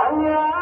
Allah!